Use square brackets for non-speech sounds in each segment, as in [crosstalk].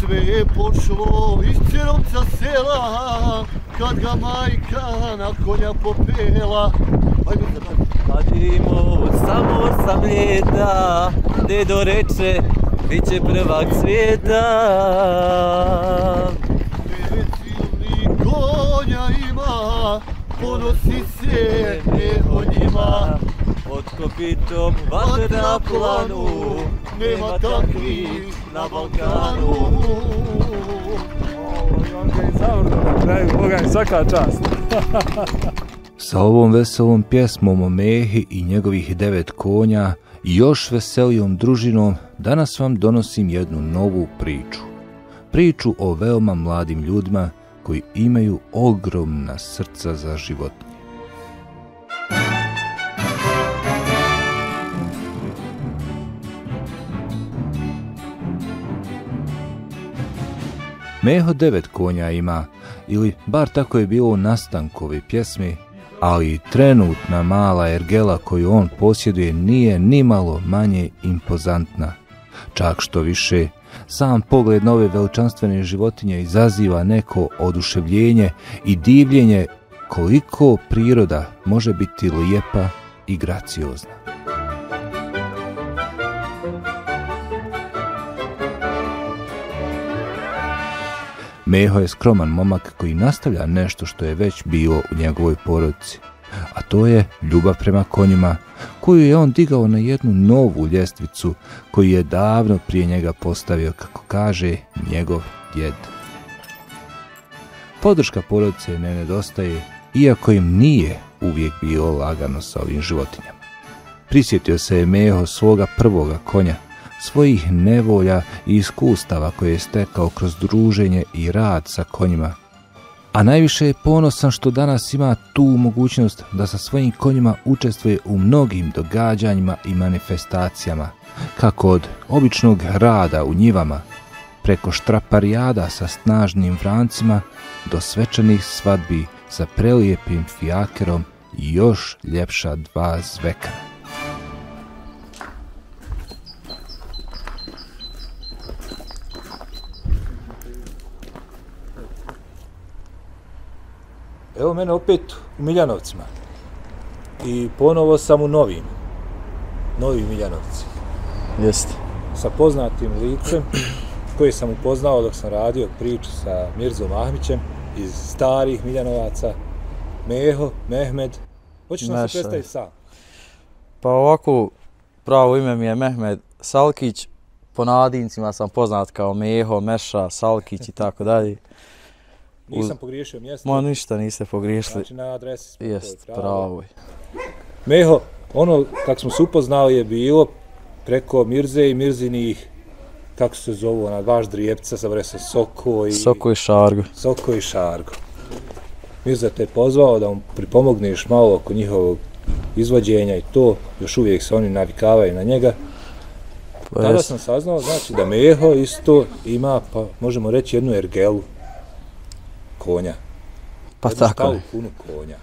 Sve je pošlo iz Cerovca sela, kad ga majka na konja popela. Ajde se dalje. Hadimo, samo sam ljeta, dedo reče, bit će prvak svijeta. Devet silnih konja ima, ponosi se neho njima. Pod kopitom vatre na planu, nema takvih na Balkanu. Onda je zavrno na kraju, Boga je svaka čast. Sa ovom veselom pjesmom o Mehi i njegovih devet konja i još veselijom družinom danas vam donosim jednu novu priču. Priču o veoma mladim ljudima koji imaju ogromna srca za životinje. Meho devet konja ima, ili bar tako je bilo u nastankovi pjesmi, ali trenutna mala ergela koju on posjeduje nije ni malo manje impozantna. Čak što više, sam pogled nove veličanstvene životinje izaziva neko oduševljenje i divljenje koliko priroda može biti lijepa i graciozna. Meho je skroman momak koji nastavlja nešto što je već bilo u njegovoj porodici, a to je ljubav prema konjima, koju je on digao na jednu novu ljestvicu koju je davno prije njega postavio, kako kaže njegov djed. Podrška porodice ne nedostaje, iako im nije uvijek bilo lagano sa ovim životinjama. Prisjetio se je Meho svoga prvoga konja, svojih nevolja i iskustava koje je stekao kroz druženje i rad sa konjima. A najviše je ponosan što danas ima tu mogućnost da sa svojim konjima učestvuje u mnogim događanjima i manifestacijama, kako od običnog rada u njivama, preko štraparijada sa snažnim vrancima do svečanih svadbi sa prelijepim fijakerom i još ljepša dva zvekana. Evo mene opet u Miljanovcima. I ponovo sam u novim. Novi Miljanovci. Jeste. Sa poznatim licem koji sam upoznao dok sam radio priču sa Mirzom Ahmićem iz starih Miljanovaca. Meho, Mehmed. Hoćeš nam se predstaviti sam? Pa ovako, pravo ime mi je Mehmed Salkić, po nadincima sam poznat kao Meho, Meša, Salkić i tako dalje. Nisam pogriješio mjesto. Ma ništa niste pogriješili. Znači na adresi smo. Jest, pravo. Meho, ono kako smo se upoznali je bilo preko Mirze i Mirzinih kako se zovu, ona vaš drijepca sa vresa Soko i Soko i Šargo. Soko i Šargo. Mirza te je pozvao da mu pripomogneš malo oko njihovog izvođenja i to, još uvijek se oni navikavaju na njega. Pa Tada sam saznao, znači da Meho isto ima, pa možemo reći jednu ergelu konja. Pa jednu tako stalu je. punu konja.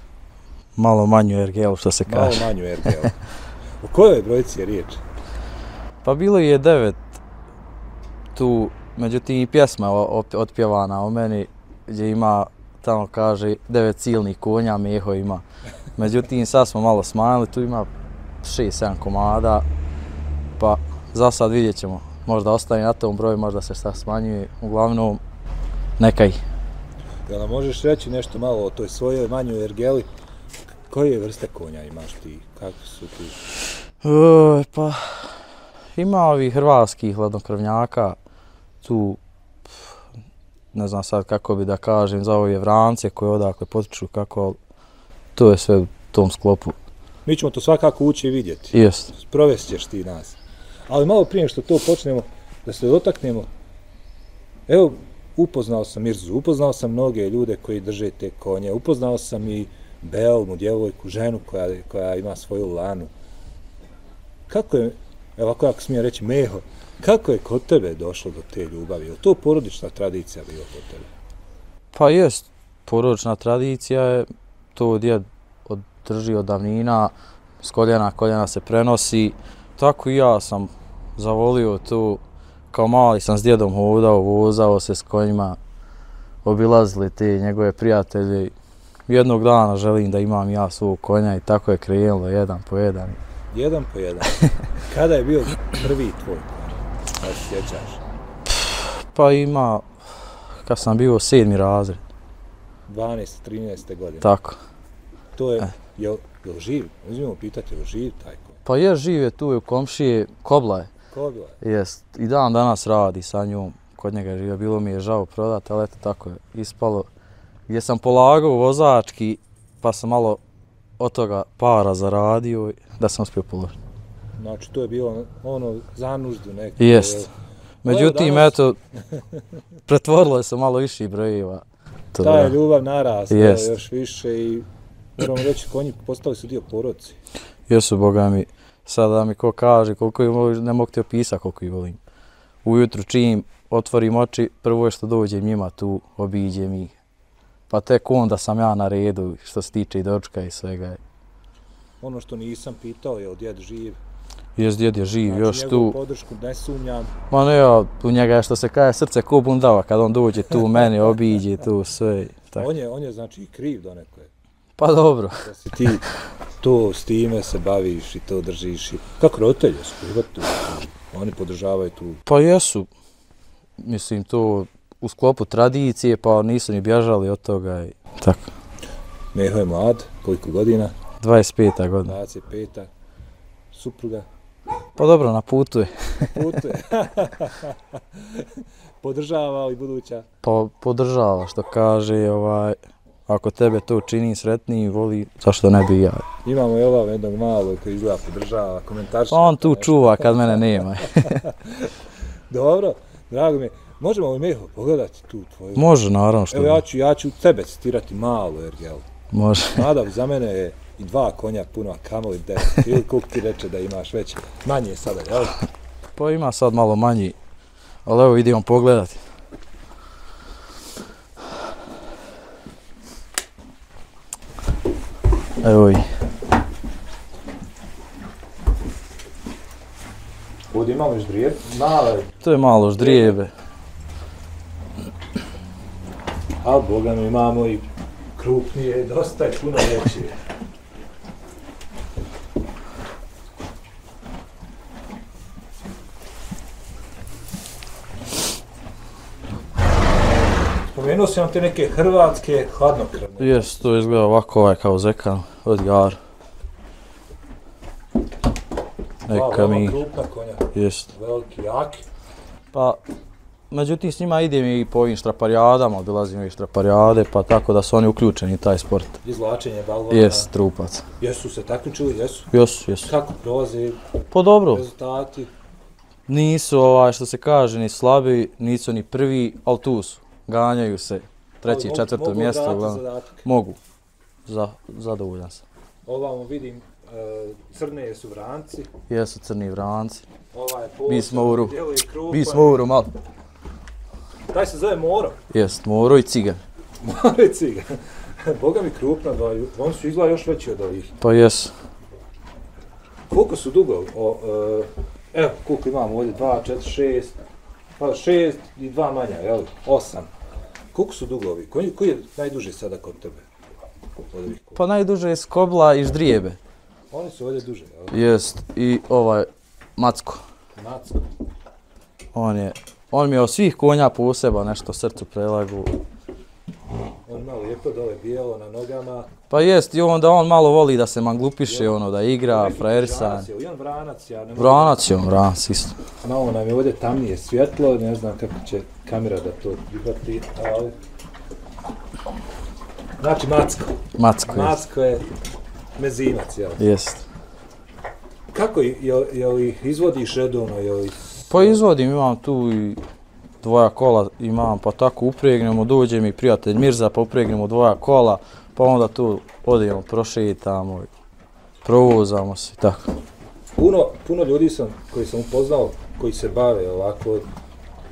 Malo manju ergelu što se Malo kaže. manju ergelu. [laughs] O kojoj brojici je riječ? Pa bilo je devet tu, međutim i pjesma otpjevana o meni gdje ima tamo kaže devet silnih konja, Meho ima. Međutim sad smo malo smanjili, tu ima 6-7 komada, pa za sad vidjet ćemo. Možda ostane na tom broju, možda se sad smanjuje. Uglavnom, neka ih. Jel nam možeš reći nešto malo o toj svojoj manjoj ergeli? Koje vrste konja imaš ti? Kako su ti? E, pa, ima ovih hrvatskih hladnokrvnjaka, tu, ne znam sad kako bi da kažem, za ove vrance koje odakle potiču, kako, to je sve u tom sklopu. Mi ćemo to svakako ući i vidjeti. Jest. Sprovest ćeš ti nas. Ali malo prije što to počnemo, da se dotaknemo, evo, upoznao sam Mirzu, upoznao sam mnoge ljude koji drže te konje, upoznao sam i Belmu, djevojku, ženu koja, koja ima svoju lanu. Kako je, evo ako smijem reći, Meho, kako je kod tebe došlo do te ljubavi? Je to porodična tradicija bila kod tebe? Pa jest, porodična tradicija je, to djed drži od davnina, s koljena koljena se prenosi, tako i ja sam zavolio to kao mali sam s djedom hodao, vozao se s konjima, obilazili te njegove prijatelje. Jednog dana želim da imam ja svog konja i tako je krenulo jedan po jedan. Jedan po jedan. [laughs] Kada je bio prvi tvoj konj? Se sjećaš? Pa ima, kad sam bio sedmi razred, 12, 13. godine. tako. To je, Eh. jel, jel živ? Uzmimo pitati, jel živ taj konj? Pa je žive tu je u komšije, Kobla je. Ko bila je? Jest, i dan danas radi sa njom, kod njega je bilo mi je žao prodat, ali eto tako je ispalo. Gdje sam polagao vozački, pa sam malo od toga para zaradio, da sam uspio položiti. Znači, to je bilo ono za nuždu neku. Jest. Međutim, danas- eto, [laughs] pretvorilo je se malo više brojeva. To Ta je ljubav narasla Jest. još više i moramo reći, konji postali su dio poroci. Jesu, boga mi, sada mi ko kaže koliko ih volim, ne mogu ti opisati koliko ih volim. Ujutru čim otvorim oči, prvo je što dođem njima tu, obiđem ih. Pa tek onda sam ja na redu što se tiče i dočka i svega. Ono što nisam pitao je od djed živ. Jes djed je živ, Znači, još tu. podršku ne sumnjam. Ma ne, ja, u njega je što se kaže srce ko bundava kad on dođe tu meni, obiđe tu sve. Tako. On je, on je znači kriv donekle. Pa dobro. Da si ti to s time se baviš i to držiš. I... Kako roditelji su prihvatili? Oni podržavaju tu. Pa jesu, mislim to u sklopu tradicije, pa nisu ni bježali od toga i tako. Meho je mlad, koliko godina? 25. godina. 25. Supruga. Pa dobro, na putu je. Putuje. [laughs] Podržava i buduća. Pa podržava što kaže, ovaj, ako tebe to čini sretniji, voli, zašto ne bi ja. Imamo i ova jednog malog koji izgleda podržava, komentarša. On tu čuva kad mene nema. [laughs] Dobro, drago mi je. Možemo li Meho pogledati tu tvoju? Može, naravno što Evo ja ću, ja ću tebe citirati malo, jer jel, Može. [laughs] nada za mene je i dva konja puno, a kamoli deset. Ili kuk ti reče da imaš već manje sada, jel? Pa ima sad malo manji, ali evo idemo pogledati. Evo i, Ovdje imamo dvije male, to je malo ždrijebe. ali boga mi imamo i krupnije, dosta je puno veće. Spomenuo sam te neke hrvatske hladnokrvne. Jes, to izgleda ovako ovaj kao zekan od jar. Dva Neka mi, krupna konja, jest. veliki, jaki. Pa, međutim s njima idem i po ovim štraparijadama, obilazim ih štraparijade, pa tako da su oni uključeni u taj sport. Izvlačenje balvana. Jes, trupac. Jesu se takmičili, jesu. Jesu, jesu. Kako prolaze Pa dobro, rezultati? nisu ovaj što se kaže ni slabi, nisu ni prvi, ali tu su. Ganjaju se. Treći, mogu- četvrto mogu mjesto, uglavnom. zadatak. Mogu. Za, zadovoljan sam. Ovamo vidim, e, crne su vranci. Jesu crni vranci. Ova je Mi smo u ru. djeluje krupan. Mi smo uro malo. Taj se zove Moro. Jest, moro i cigan. [laughs] Moro je ciga. [laughs] Boga mi krupna dvaju. On su izgleda još veći od ovih. Pa jesu. Koliko su dugo? O, e, evo, koliko imamo ovdje? 2, 4, 6. Pa 6 i dva manja, jel? 8. Koliko su dugo ovi? Koji, koji je najduži sada kod tebe? Pa najduže je skobla i ždrijebe. Oni su ovdje duže, jel? Jest, i ovaj Macko. Macko. On je, on mi je od svih konja poseba nešto srcu prelagu. On ima lijepo dole bijelo na nogama. Pa jest, i onda on malo voli da se manglupiše, ono, da igra, frajersan. vranac je, I on vranac, ja ne mogu... Vranac je on, vranac isto. Malo nam je ovdje tamnije svjetlo, ne znam kako će kamera da to prihvati, ali... Znači Macko. Macko je. Macko je mezimac, jel? Jest. Kako, jel, jel ih izvodiš redovno, jel ih... Pa izvodim, imam tu i dvoja kola imam, pa tako upregnemo, dođe mi prijatelj Mirza, pa upregnemo dvoja kola, pa onda tu odemo, prošetamo, provozamo se tako. Puno, puno ljudi sam, koji sam upoznao, koji se bave ovako,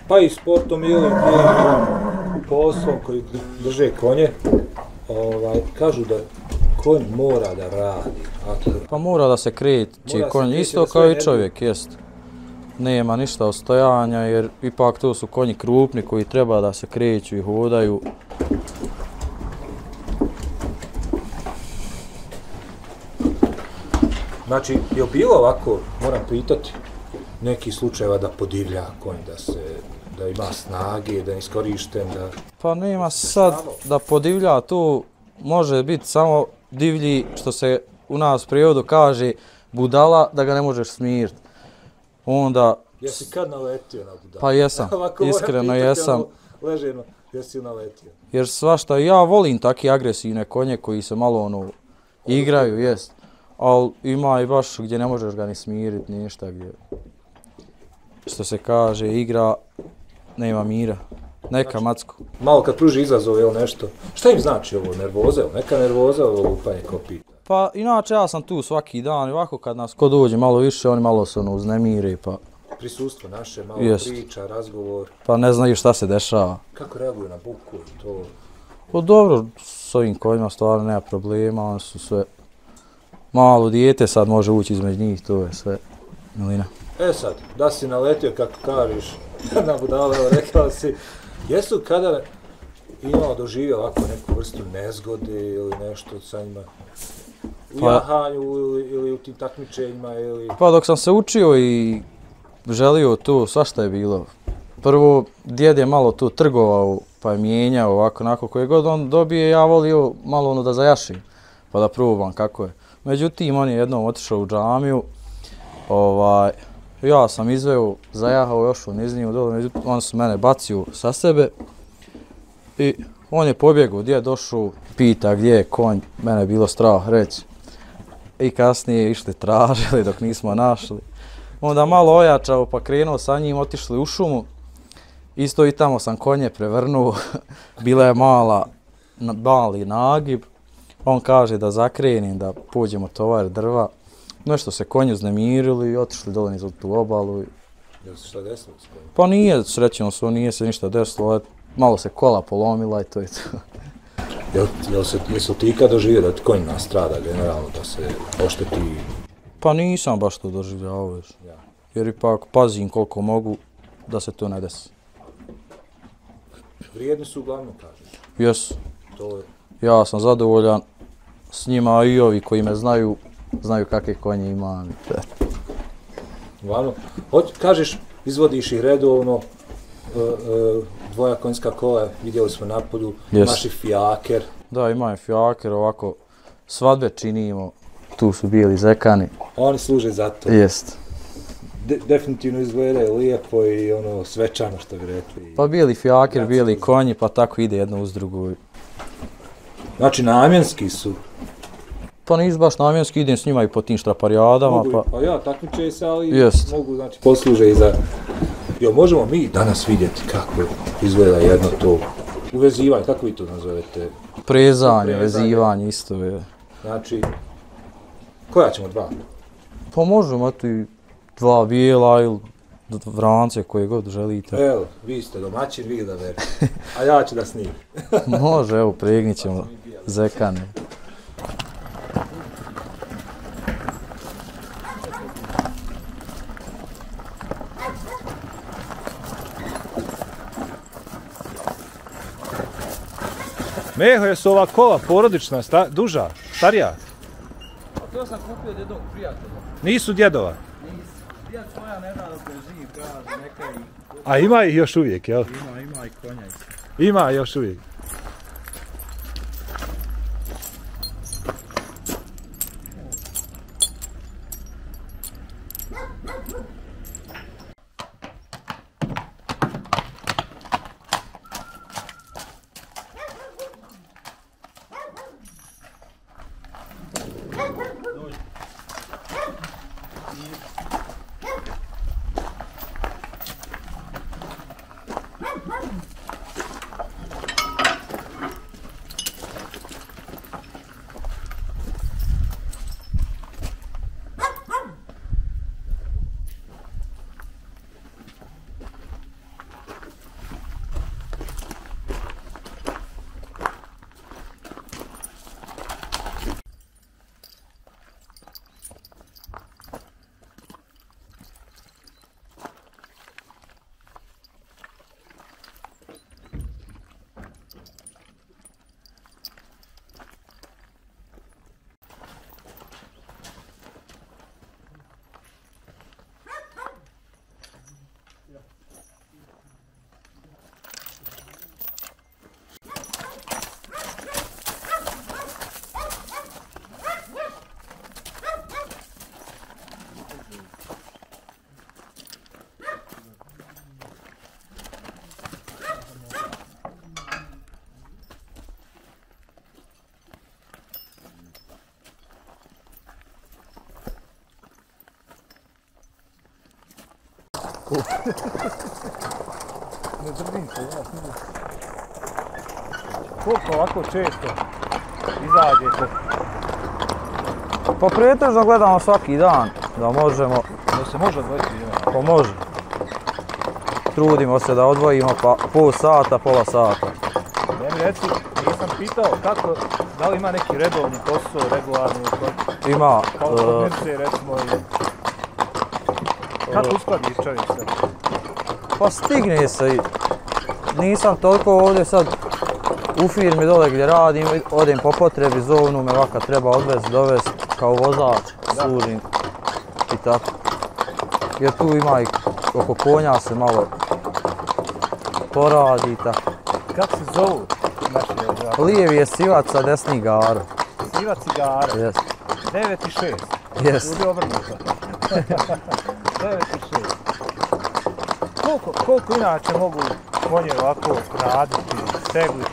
pa i sportom ili, ili poslom, koji drže konje, ovaj, kažu da konj mora da radi. Ako, Pa mora da se kreće se konj, isto kao i čovjek, jest. nema ništa ostojanja jer ipak to su konji krupni koji treba da se kreću i hodaju. Znači, je bilo ovako, moram pitati, neki slučajeva da podivlja konj, da se da ima snage, da iskorišten, da... Pa nema sad da podivlja tu, može biti samo divlji što se u nas prijevodu kaže budala da ga ne možeš smiriti. Onda, Jesi kad naletio na budalu? pa jesam, [laughs] iskreno pitati, jesam. ono, Leženo, jesi naletio? Jer svašta, ja volim takve agresivne konje koji se malo ono igraju, jest. Ali ima i baš gdje ne možeš ga ni smiriti, ništa gdje. Što se kaže, igra, nema mira. Neka macko. Malo kad pruži izazov, jel nešto? Šta im znači ovo, nervoza, jel neka nervoza, ovo lupanje kopita? Pa inače ja sam tu svaki dan i ovako kad nas ko dođe malo više, oni malo se ono uznemire pa, Prisustvo naše, malo Jest. priča, razgovor, pa ne znaju šta se dešava. kako reaguju na buku, to... Pa dobro, s ovim konjima stvarno nema problema, oni su sve malo dijete sad može ući između njih, to je sve milina. E sad, da si naletio, kako kažeš, [laughs] na budale, evo rekao si, jesu kada imao doživio ovako neku vrstu nezgode ili nešto sa njima, u Pa- jahanju ili, ili u tim takmičenjima ili... Pa dok sam se učio i želio tu, svašta je bilo. Prvo, djed je malo tu trgovao, pa je mijenjao ovako, onako, koje god on dobije, ja volio malo ono da zajašim, pa da probam kako je. Međutim, on je jednom otišao u džamiju, ovaj, ja sam izveo, zajahao još u nizniju dole, međutim, on su mene bacio sa sebe i on je pobjegao, gdje je došao, pita gdje je konj, mene je bilo strah reći i kasnije išli tražili dok nismo našli. Onda malo ojačao pa krenuo sa njim, otišli u šumu. Isto i tamo sam konje prevrnuo, [laughs] bila je mala, na- mali nagib. On kaže da zakrenim, da pođemo tovar drva. Nešto se konji uznemirili i otišli dole niz tu obalu. Jel se šta desilo s kojim? Pa nije, srećeno su, nije se ništa desilo, ali malo se kola polomila i to je to. Jel, jel se, jesu ti ikad doživio da ti konj nastrada generalno, da se ošteti Pa nisam baš to doživljavao još. Ja. Jer ipak pazim koliko mogu da se to ne desi. vrijedni su uglavnom, kažeš. Jesu. To je, Ja sam zadovoljan s njima, i ovi koji me znaju, znaju kakve konje imam. uglavnom, hoć, kažeš, izvodiš ih redovno, e, e, dvoja konjska kola, vidjeli smo na polju, Jest. imaš i fijaker, Da, imam fijaker, ovako, svadbe činimo, tu su bili zekani. oni služe za to. Jest. De, definitivno izgledaju lijepo i ono svečano što bi rekli. Pa bijeli fijaker, bijeli konji, pa tako ide jedno uz drugo. Znači namjenski su. Pa nisu baš namjenski, idem s njima i po tim štraparijadama, Mogu, pa... pa ja, takmiče se, ali Jest. mogu, znači, posluže i za... Jo, možemo mi danas vidjeti kako izgleda jedno to uvezivanje, kako vi to nazovete? Prezanje, Prezanje. vezivanje, isto je. Znači, koja ćemo dva? Pa možemo eto i dva bijela ili vrance koje god želite. Evo, vi ste domaćin, vi da verite. A ja ću da snimim. [laughs] Može, evo, pregnit ćemo zekane. Meho, jesu ova kola porodična, sta, duža, starija? To sam kupio od jednog prijatelja. Nisu djedova. Djed svoja ne da dok je živ, kaže, neka i A ima ih još uvijek, jel? ima, ima i konja. Ima još uvijek. Ne držim se, znaš, nije. Koliko ovako često izađete? Pa pretežno gledamo svaki dan da možemo, Da se može odvojiti vrijeme. pa može. Trudimo se da odvojimo pa pol sata, pola sata. Meni reci, nisam pitao kako, da li ima neki redovni posao, regularni, Ima, kao kod e, recimo, i... Kako uskladiš čovjek sve? pa stigne se i nisam toliko ovdje sad u firmi dole gdje radim, odem po potrebi, zovnu me ovaka treba odvesti, dovesti kao vozač, služim i tako. Jer tu ima i oko konja se malo poradi i tako. Kako se zovu naši vozači? Lijevi je sivac, a desni garo. Siva cigara, Jes, 9 i 6. jes. Ljudi obrnuto. [laughs] 9 i 6. Koliko, koliko inače mogu konje ovako raditi, tegliti?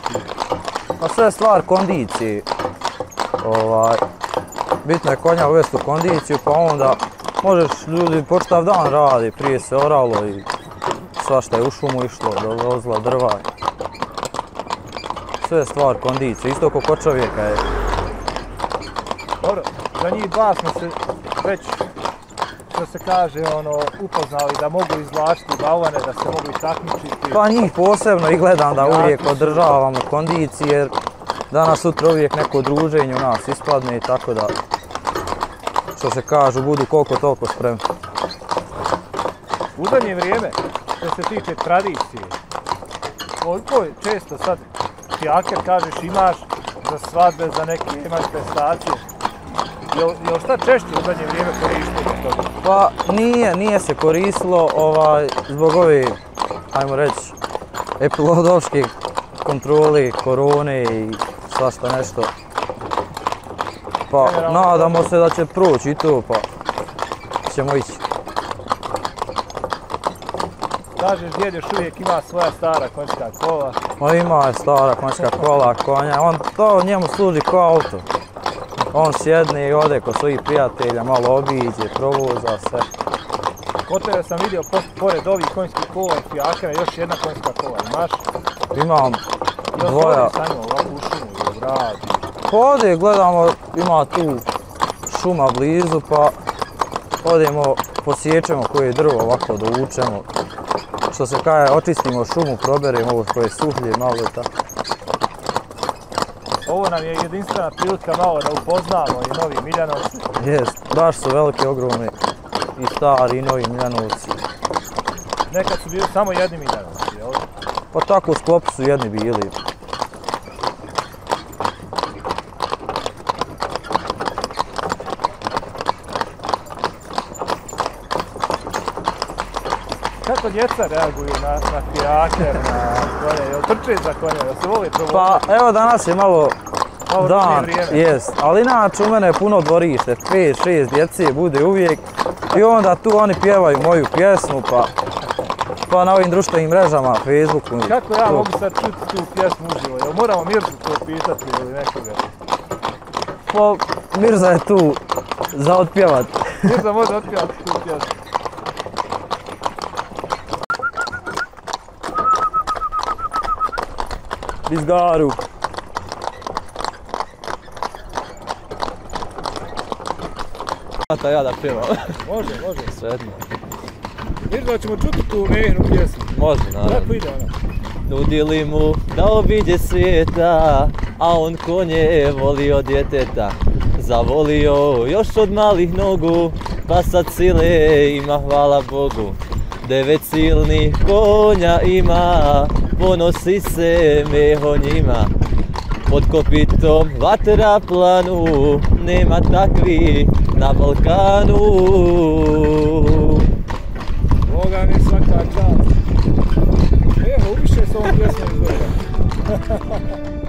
Pa sve stvar kondicije. Ovaj, bitno je konja uvesti u kondiciju, pa onda možeš ljudi po čitav dan radi, prije se oralo i svašta je u šumu išlo, dovozila drva. Sve je stvar kondicije, isto kao kod čovjeka je. Dobro, za njih dva smo se već, što se kaže, ono, upoznali da mogu izvlačiti balvane, da se mogu i takmičiti. Pa njih posebno i gledam da uvijek održavamo kondicije, jer danas sutra uvijek neko druženje u nas ispadne i tako da, što se kažu, budu koliko toliko spremni. U zadnje vrijeme, što se tiče tradicije, koliko je često sad fijaker kažeš imaš za svadbe, za neke manifestacije, Jel, jel šta češće u zadnje vrijeme korišteno toga? Pa nije, nije se koristilo ovaj, zbog ove, ajmo reći, epilodovške kontrole, korone i svašta nešto. Pa nadamo se da će proći i to, pa ćemo ići. Kažeš, djed još uvijek ima svoja stara konjska kola. Ma ima je stara konjska kola, konja, on to njemu služi kao auto. On sjedne i ode kod svojih prijatelja, malo obiđe, provoza sve. Kod tebe sam vidio, po, pored ovih konjskih kola i fijakera, još jedna konjska kola. Imaš? Imam Jel dvoja, se sa njom ovako u šumu u grad? Pa ode, gledamo, ima tu šuma blizu, pa odemo, posjećemo koje drvo ovako dovučemo. Što se kaže, očistimo šumu, proberemo ovo koje je suhlje, malo i tako. Ovo nam je jedinstvena prilika malo da upoznamo i novi Miljanovci. Jest, baš su velike, ogromne i stari i novi Miljanovci. Nekad su bili samo jedni Miljanovci, jel? Pa tako u sklopu su jedni bili. Kako djeca reaguju na, na fijaker, na konje? Jel trče za konje? Jel se voli provoziti? Pa evo danas je malo Dan, vrijeme. jest, ali inače u mene je puno dvorište, 5-6 djece bude uvijek i onda tu oni pjevaju moju pjesmu pa pa na ovim društvenim mrežama, Facebooku. Kako ja to. mogu sad čuti tu pjesmu uživo? Jel moramo Mirzu to pitati ili nekoga? Pa Mirza je tu za otpjevat. Mirza može otpjevati tu pjesmu. Bizgaru. Ta ja da pjevam. Može, može. Sretno. Mirza, ćemo čuti tu mehnu pjesmu. Može, naravno. Kako ide ona? Nudili mu da obiđe svijeta, a on konje volio djeteta. Zavolio još od malih nogu, pa sad sile ima hvala Bogu. Devet silnih konja ima, ponosi se meho njima. Pod kopitom vatra planu, nema takvi na Balkanu. Boga mi svaka čast. Evo, upiše se ovom pjesmom izgleda. [laughs]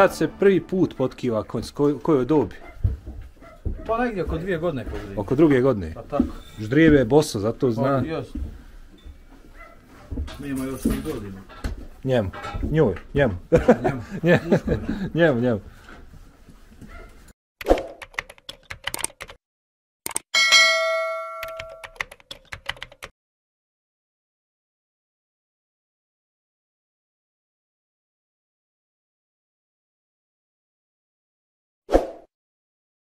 Kad se prvi put potkiva konj, s koj, kojoj dobi? Pa negdje oko dvije godine povrijedi. Oko druge godine. Pa tako. Ždrijebe je boso, zato zna Pa, jasno. Mi imamo još 3 godine. njemu. Njoj, njemu. Njemu. Nje- [laughs] njemu, njemu.